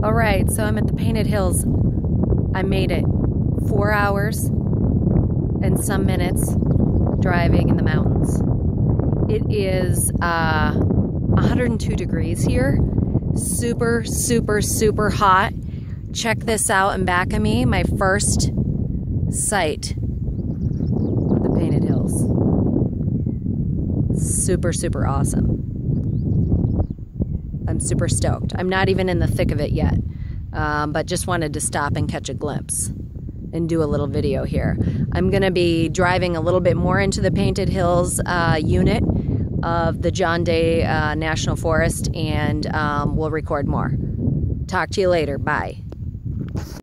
All right, so I'm at the Painted Hills. I made it. Four hours and some minutes driving in the mountains. It is uh, 102 degrees here. Super, super, super hot. Check this out in back of me, my first sight of the Painted Hills. Super, super awesome. I'm super stoked. I'm not even in the thick of it yet, um, but just wanted to stop and catch a glimpse and do a little video here. I'm going to be driving a little bit more into the Painted Hills uh, unit of the John Day uh, National Forest, and um, we'll record more. Talk to you later. Bye.